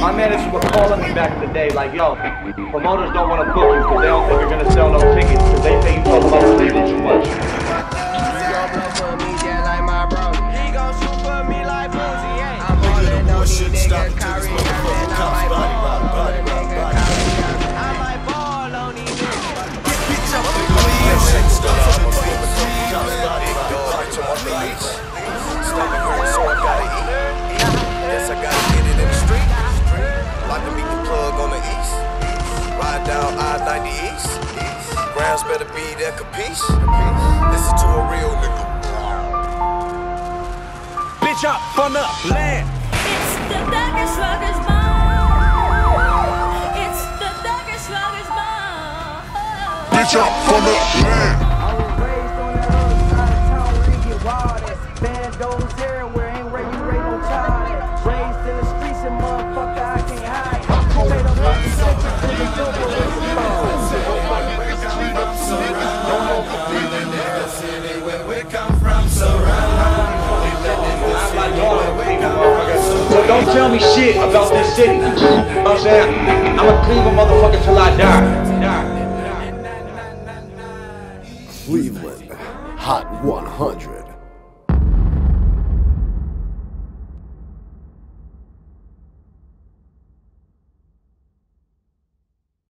My managers were calling me back in the day, like, yo, promoters don't want to book you because they don't think you're gonna sell no tickets down I-90 East. Grounds better be there, capiche? Listen to a real nigga. Bitch up from the land. It's the Thugger Sluggers Ball. It's the Thugger Sluggers Ball. Bitch up from the land. Tell me shit about this city. You know what I'm saying? I'm a Cleveland motherfucker till I die. die. Cleveland Hot 100.